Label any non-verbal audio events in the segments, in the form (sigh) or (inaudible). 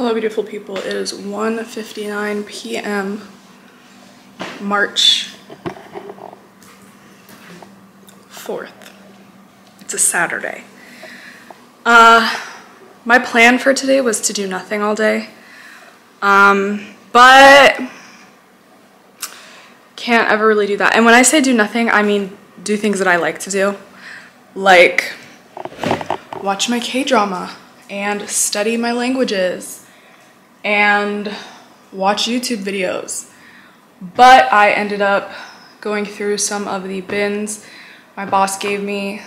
Hello beautiful people, it is 1.59 p.m. March 4th. It's a Saturday. Uh, my plan for today was to do nothing all day. Um, but can't ever really do that. And when I say do nothing, I mean do things that I like to do. Like watch my K-drama and study my languages and watch YouTube videos. But I ended up going through some of the bins my boss gave me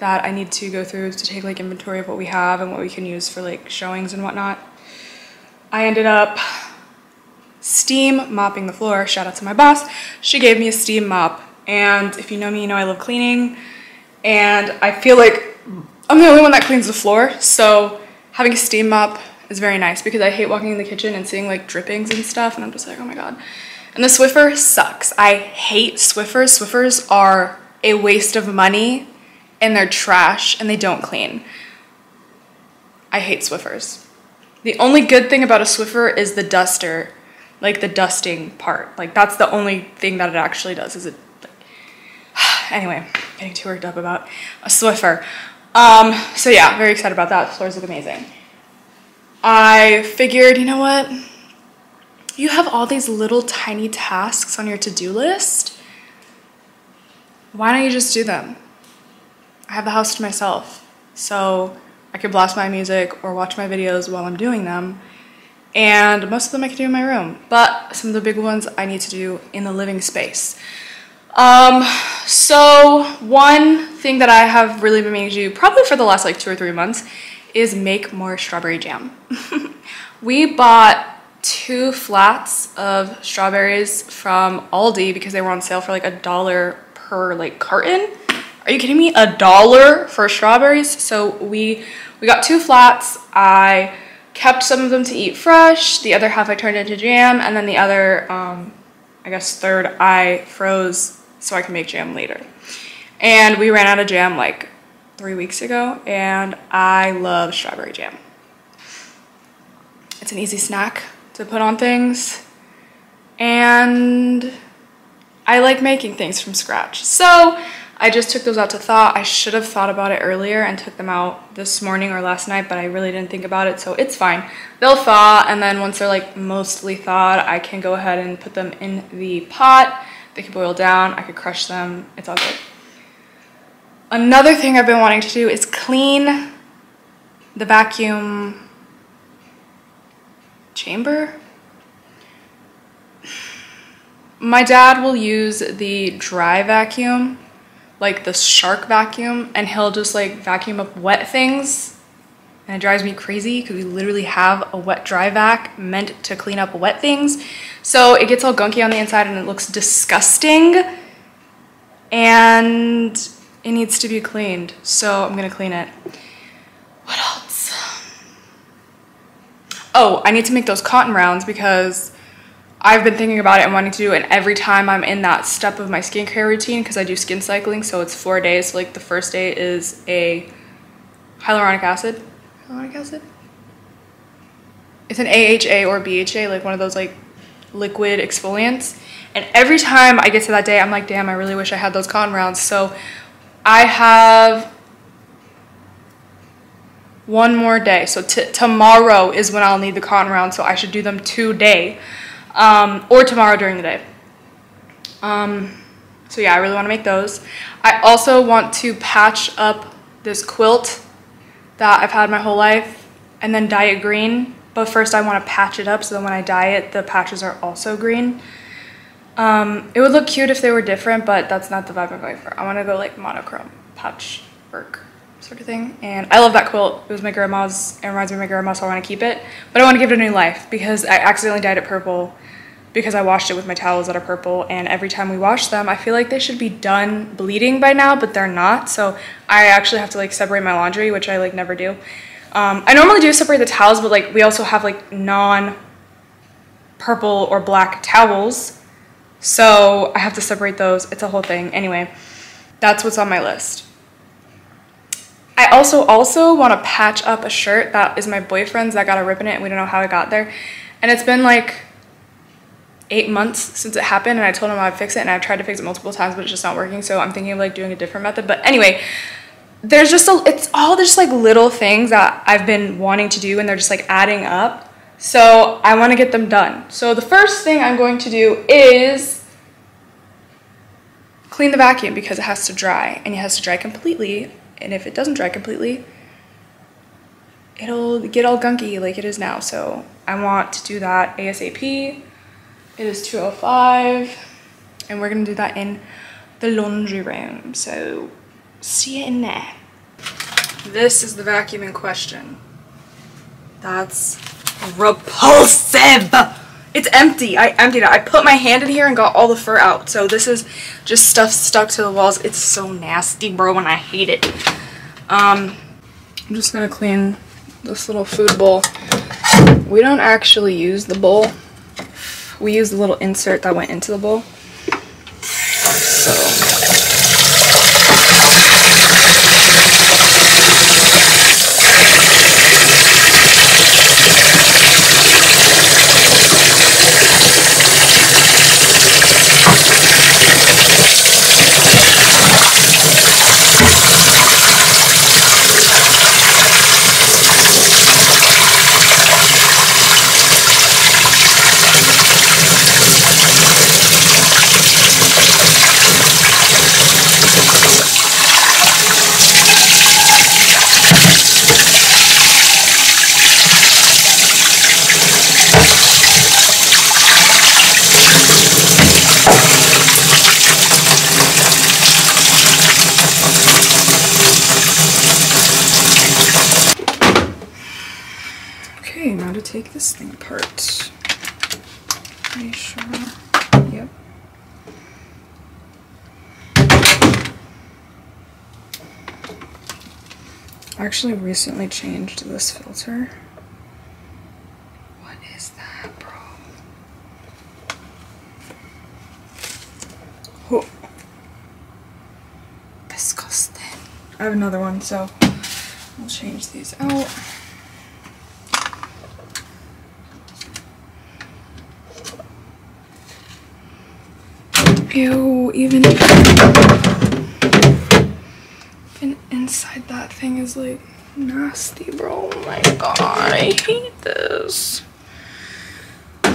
that I need to go through to take like inventory of what we have and what we can use for like showings and whatnot. I ended up steam mopping the floor. Shout out to my boss. She gave me a steam mop. And if you know me, you know I love cleaning. And I feel like I'm the only one that cleans the floor. So having a steam mop is very nice because I hate walking in the kitchen and seeing like drippings and stuff. And I'm just like, oh my God. And the Swiffer sucks. I hate Swiffers. Swiffers are a waste of money and they're trash and they don't clean. I hate Swiffers. The only good thing about a Swiffer is the duster, like the dusting part. Like that's the only thing that it actually does is it, (sighs) anyway, getting too worked up about a Swiffer. Um, so yeah, very excited about that. The floors look amazing. I figured, you know what? You have all these little tiny tasks on your to-do list. Why don't you just do them? I have the house to myself. So I could blast my music or watch my videos while I'm doing them. And most of them I can do in my room, but some of the big ones I need to do in the living space. Um, so one thing that I have really been meaning to do probably for the last like two or three months is make more strawberry jam. (laughs) we bought two flats of strawberries from Aldi because they were on sale for like a dollar per like carton. Are you kidding me? A dollar for strawberries? So we we got two flats. I kept some of them to eat fresh. The other half I turned into jam, and then the other, um, I guess third, I froze so I can make jam later. And we ran out of jam like three weeks ago, and I love strawberry jam. It's an easy snack to put on things, and I like making things from scratch. So I just took those out to thaw. I should have thought about it earlier and took them out this morning or last night, but I really didn't think about it, so it's fine. They'll thaw, and then once they're like mostly thawed, I can go ahead and put them in the pot. They can boil down, I could crush them, it's all good. Another thing I've been wanting to do is clean the vacuum chamber. My dad will use the dry vacuum like the shark vacuum and he'll just like vacuum up wet things. And it drives me crazy because we literally have a wet dry vac meant to clean up wet things. So it gets all gunky on the inside and it looks disgusting. And it needs to be cleaned so i'm gonna clean it. What else? Oh i need to make those cotton rounds because I've been thinking about it and wanting to do it and every time I'm in that step of my skincare routine because I do skin cycling so it's four days so like the first day is a hyaluronic acid. Hyaluronic acid? It's an AHA or BHA like one of those like liquid exfoliants. And every time I get to that day I'm like damn I really wish I had those cotton rounds. So I have one more day so tomorrow is when I'll need the cotton rounds so I should do them today um, or tomorrow during the day. Um, so yeah, I really want to make those. I also want to patch up this quilt that I've had my whole life and then dye it green. But first I want to patch it up so that when I dye it, the patches are also green. Um, it would look cute if they were different, but that's not the vibe I'm going for. I want to go like monochrome patch work sort of thing. And I love that quilt. It was my grandma's. It reminds me of my grandma, so I want to keep it. But I want to give it a new life because I accidentally dyed it purple because I washed it with my towels that are purple. And every time we wash them, I feel like they should be done bleeding by now, but they're not. So I actually have to like separate my laundry, which I like never do. Um, I normally do separate the towels, but like we also have like non purple or black towels. So I have to separate those. It's a whole thing. Anyway, that's what's on my list. I also also want to patch up a shirt that is my boyfriend's that got a rip in it and we don't know how it got there. And it's been like eight months since it happened and I told him I'd fix it and I've tried to fix it multiple times but it's just not working. So I'm thinking of like doing a different method. But anyway, there's just a it's all just like little things that I've been wanting to do and they're just like adding up. So I want to get them done. So the first thing I'm going to do is clean the vacuum because it has to dry and it has to dry completely. And if it doesn't dry completely, it'll get all gunky like it is now. So I want to do that ASAP. It is 2.05 and we're gonna do that in the laundry room. So see you in there. This is the vacuum in question. That's repulsive. It's empty. I emptied it. I put my hand in here and got all the fur out. So this is just stuff stuck to the walls. It's so nasty, bro, and I hate it. Um, I'm just gonna clean this little food bowl. We don't actually use the bowl. We use the little insert that went into the bowl. So Okay, now to take this thing apart. Pretty sure. Yep. I actually recently changed this filter. What is that, bro? Oh. Disgusting. I have another one, so I'll change these out. Ew, even, even inside that thing is like nasty, bro. Oh my god, I hate this. (sighs)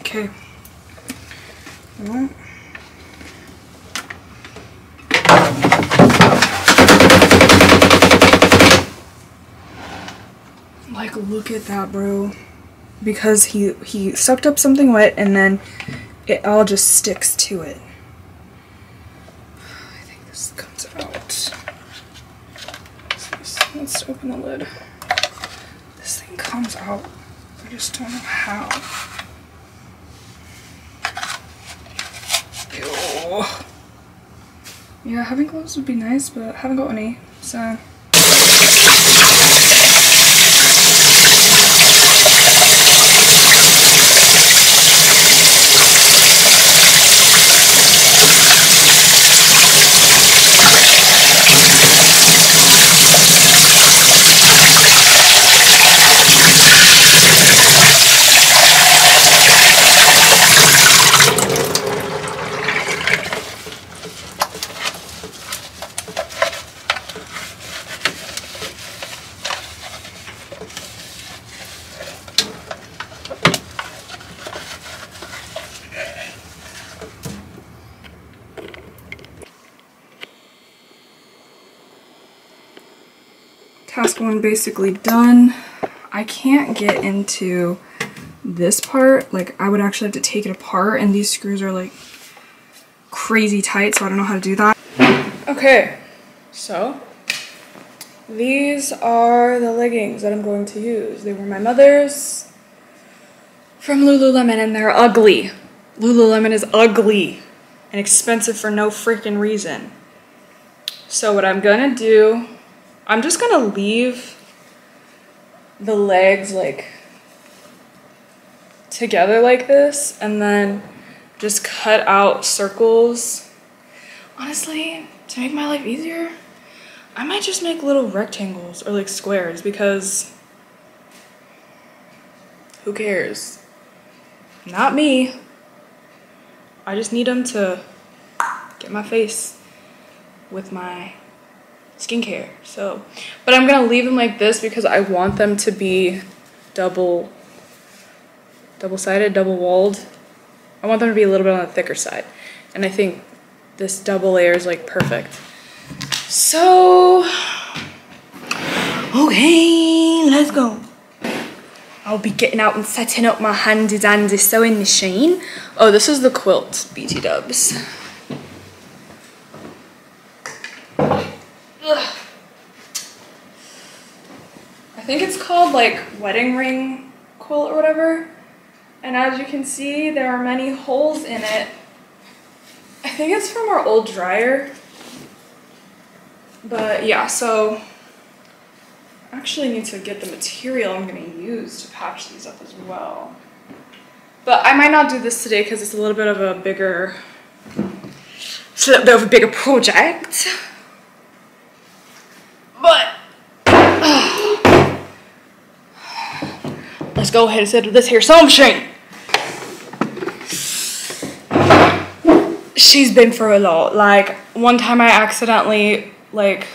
okay. Like, look at that, bro. Because he he sucked up something wet and then it all just sticks to it. I think this comes out. Let's open the lid. This thing comes out. I just don't know how. Ew. Yeah, having gloves would be nice, but I haven't got any, so. One basically done. I can't get into this part. Like I would actually have to take it apart and these screws are like crazy tight so I don't know how to do that. Okay, so these are the leggings that I'm going to use. They were my mother's from Lululemon and they're ugly. Lululemon is ugly and expensive for no freaking reason. So what I'm gonna do I'm just gonna leave the legs like together like this and then just cut out circles. Honestly, to make my life easier, I might just make little rectangles or like squares because who cares? Not me. I just need them to get my face with my skincare. So, but I'm gonna leave them like this because I want them to be double, double-sided, double-walled. I want them to be a little bit on the thicker side. And I think this double layer is like perfect. So, okay, let's go. I'll be getting out and setting up my handy dandy sewing machine. Oh, this is the quilt, BT dubs. I think it's called like wedding ring quilt or whatever. And as you can see, there are many holes in it. I think it's from our old dryer. But yeah, so I actually need to get the material I'm gonna use to patch these up as well. But I might not do this today because it's a little bit of a bigger, a little bit of a bigger project. But, let's go ahead and set up this here sewing machine. She's been through a lot. Like, one time I accidentally, like,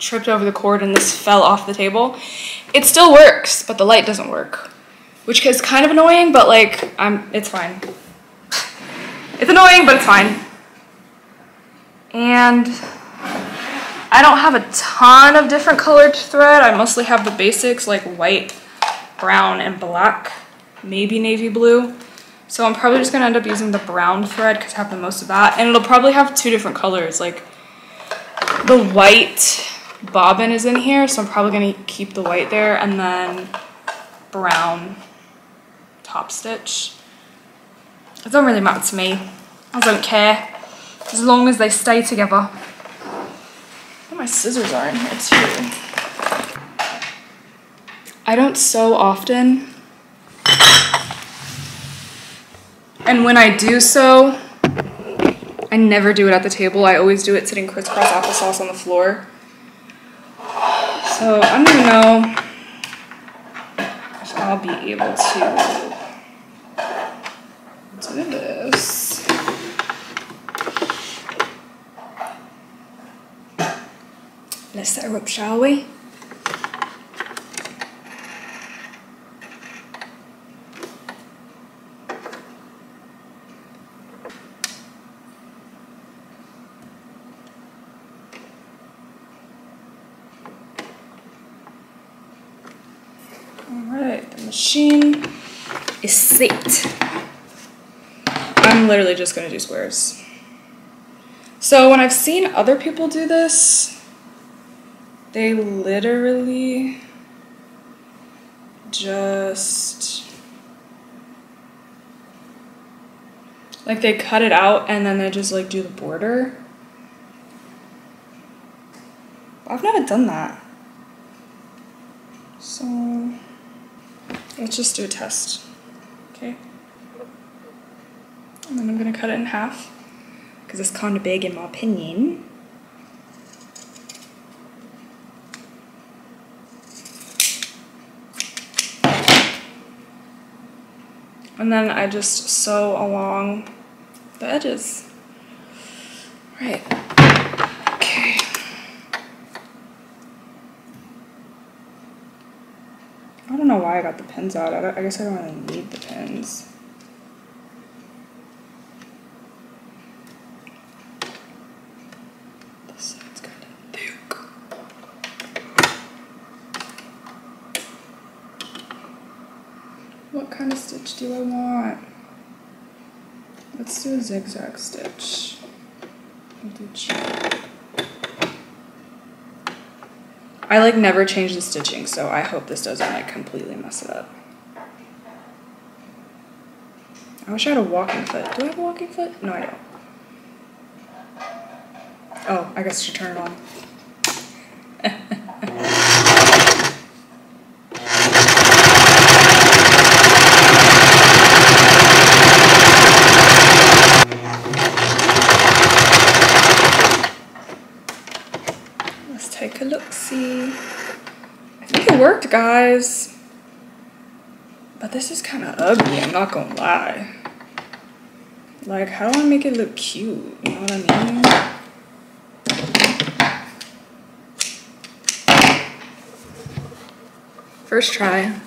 tripped over the cord and this fell off the table. It still works, but the light doesn't work, which is kind of annoying, but like, I'm, it's fine. It's annoying, but it's fine. And I don't have a ton of different colored thread. I mostly have the basics like white, brown, and black, maybe navy blue. So I'm probably just gonna end up using the brown thread because I have the most of that. And it'll probably have two different colors, like the white bobbin is in here, so I'm probably gonna keep the white there and then brown top stitch. It don't really matter to me. I don't care. As long as they stay together. Oh, my scissors are in here too. I don't sew often. And when I do sew, I never do it at the table. I always do it sitting crisscross applesauce on the floor. So I don't know if I'll be able to do this. Let's set her up, shall we? Machine is set. I'm literally just gonna do squares. So when I've seen other people do this, they literally just like they cut it out and then they just like do the border. I've never done that. So Let's just do a test, okay? And then I'm gonna cut it in half because it's kind of big in my opinion. And then I just sew along the edges. Right. Know why I got the pins out. I, I guess I don't really need the pins. What kind of stitch do I want? Let's do a zigzag stitch. I'll do cheap. I like never change the stitching, so I hope this doesn't like completely mess it up. I wish I had a walking foot. Do I have a walking foot? No, I don't. Oh, I guess I should turn it on. (laughs) Let's guys. But this is kind of ugly, I'm not gonna lie. Like, how do I make it look cute? You know what I mean? First try.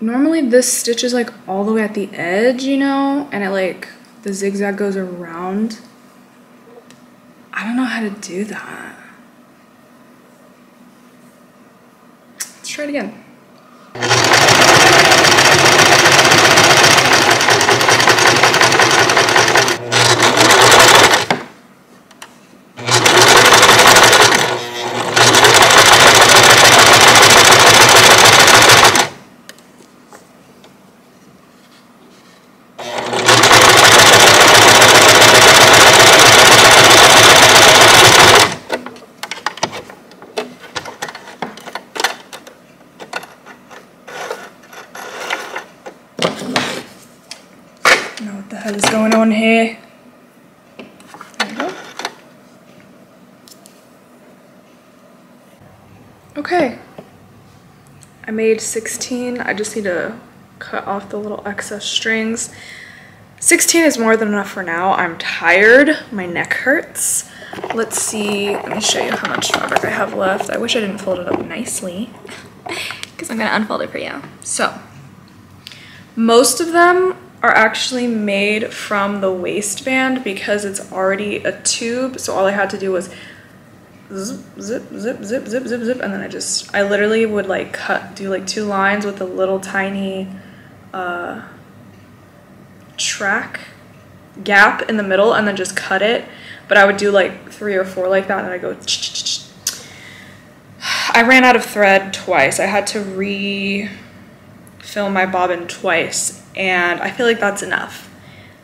Normally this stitch is like all the way at the edge, you know? And it like, the zigzag goes around. I don't know how to do that. Let's try it again. know what the hell is going on here. Okay. I made 16. I just need to cut off the little excess strings. 16 is more than enough for now. I'm tired. My neck hurts. Let's see. Let me show you how much fabric I have left. I wish I didn't fold it up nicely (laughs) because I'm going to unfold it for you. So, most of them are actually made from the waistband because it's already a tube. So all I had to do was zip, zip, zip, zip, zip, zip, zip. And then I just, I literally would like cut, do like two lines with a little tiny uh, track gap in the middle and then just cut it. But I would do like three or four like that and I go I ran out of thread twice. I had to refill my bobbin twice and I feel like that's enough.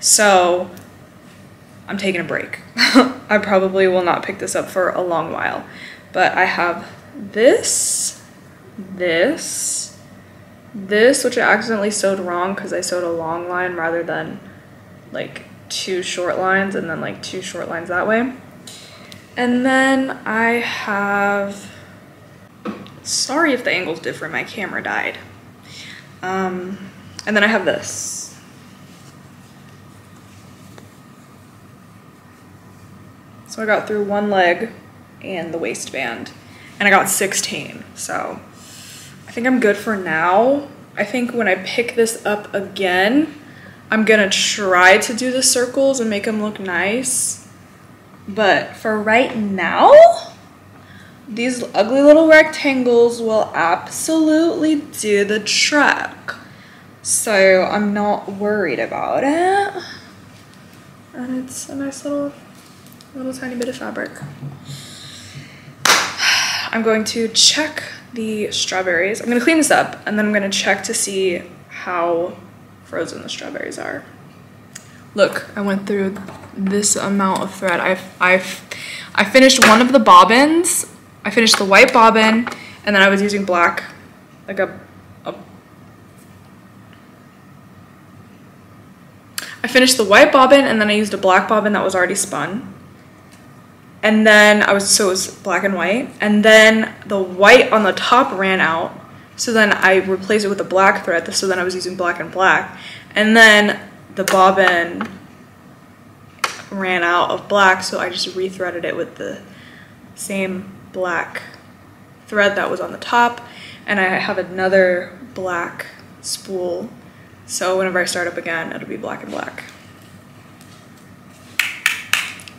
So I'm taking a break. (laughs) I probably will not pick this up for a long while, but I have this, this, this, which I accidentally sewed wrong because I sewed a long line rather than like two short lines and then like two short lines that way. And then I have, sorry if the angle's different, my camera died. Um, and then I have this. So I got through one leg and the waistband and I got 16. So I think I'm good for now. I think when I pick this up again, I'm gonna try to do the circles and make them look nice. But for right now, these ugly little rectangles will absolutely do the trick. So I'm not worried about it. And it's a nice little, little tiny bit of fabric. (sighs) I'm going to check the strawberries. I'm gonna clean this up and then I'm gonna check to see how frozen the strawberries are. Look, I went through this amount of thread. I've, I've, I finished one of the bobbins. I finished the white bobbin and then I was using black, like a I finished the white bobbin and then I used a black bobbin that was already spun. And then I was, so it was black and white. And then the white on the top ran out. So then I replaced it with a black thread. So then I was using black and black. And then the bobbin ran out of black. So I just rethreaded it with the same black thread that was on the top. And I have another black spool so whenever I start up again, it'll be black and black.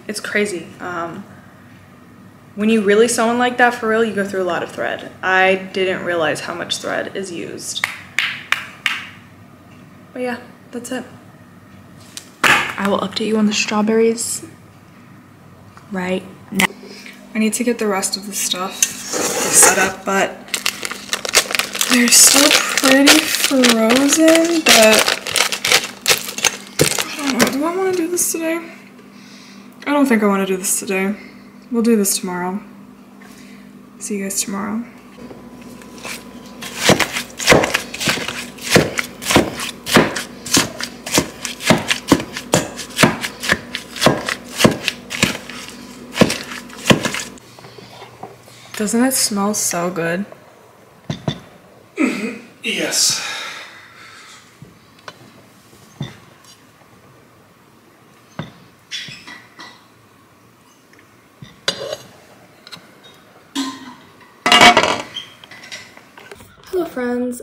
It's crazy. Um, when you really sew in like that for real, you go through a lot of thread. I didn't realize how much thread is used. But yeah, that's it. I will update you on the strawberries right now. I need to get the rest of the stuff set up, but they're still pretty frozen, but I don't know. Do I want to do this today? I don't think I want to do this today. We'll do this tomorrow. See you guys tomorrow. Doesn't it smell so good? (clears throat) Yes.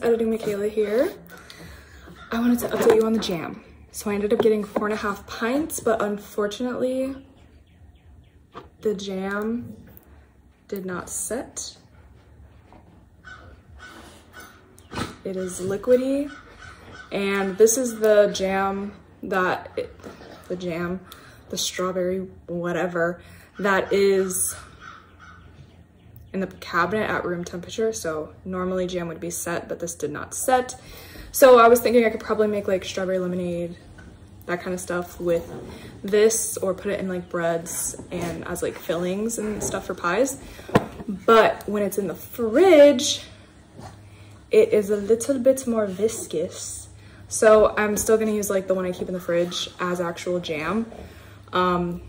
Hello friends, Mikayla here. I wanted to update you on the jam. So I ended up getting four and a half pints, but unfortunately the jam did not set. It is liquidy and this is the jam that, it, the jam, the strawberry, whatever, that is in the cabinet at room temperature. So normally jam would be set, but this did not set. So I was thinking I could probably make like strawberry lemonade, that kind of stuff with this or put it in like breads and as like fillings and stuff for pies. But when it's in the fridge, it is a little bit more viscous. So I'm still gonna use like the one I keep in the fridge as actual jam. Um,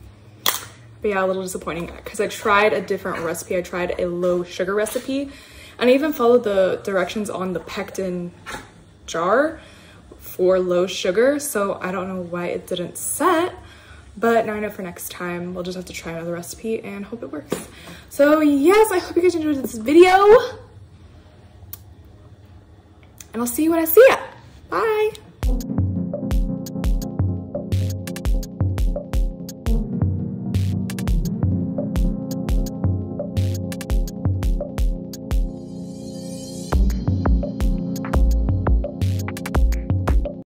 but yeah, a little disappointing because I tried a different recipe. I tried a low sugar recipe and I even followed the directions on the pectin jar for low sugar. So I don't know why it didn't set, but now I know for next time, we'll just have to try another recipe and hope it works. So yes, I hope you guys enjoyed this video and I'll see you when I see ya. Bye.